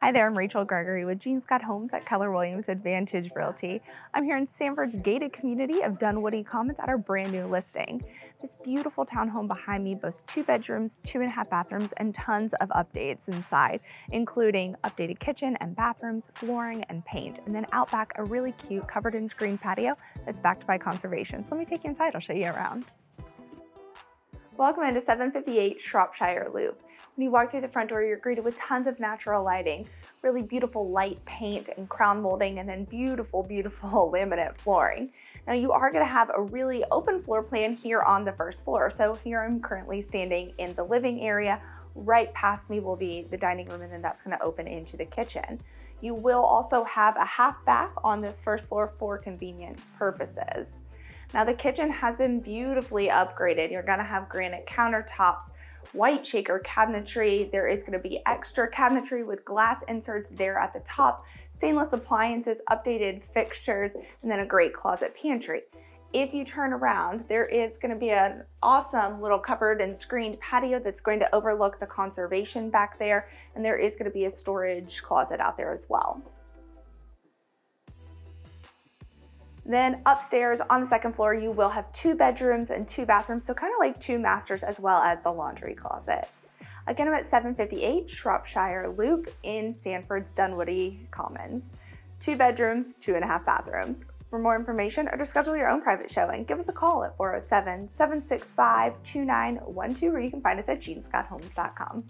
Hi there, I'm Rachel Gregory with Jean Scott Homes at Keller Williams Advantage Realty. I'm here in Sanford's gated community of Dunwoody Commons at our brand new listing. This beautiful townhome behind me boasts two bedrooms, two and a half bathrooms, and tons of updates inside, including updated kitchen and bathrooms, flooring, and paint. And then out back, a really cute covered in screen patio that's backed by conservation. So let me take you inside, I'll show you around. Welcome into 758 Shropshire Loop. When you walk through the front door, you're greeted with tons of natural lighting, really beautiful light paint and crown molding, and then beautiful, beautiful laminate flooring. Now you are gonna have a really open floor plan here on the first floor. So here I'm currently standing in the living area. Right past me will be the dining room, and then that's gonna open into the kitchen. You will also have a half bath on this first floor for convenience purposes. Now the kitchen has been beautifully upgraded. You're gonna have granite countertops, white shaker cabinetry. There is gonna be extra cabinetry with glass inserts there at the top, stainless appliances, updated fixtures, and then a great closet pantry. If you turn around, there is gonna be an awesome little covered and screened patio that's going to overlook the conservation back there, and there is gonna be a storage closet out there as well. Then upstairs on the second floor, you will have two bedrooms and two bathrooms, so kind of like two masters as well as the laundry closet. Again, I'm at 758 Shropshire Loop in Sanford's Dunwoody Commons. Two bedrooms, two and a half bathrooms. For more information or to schedule your own private showing, give us a call at 407 765 2912 or you can find us at jeanscotthomes.com.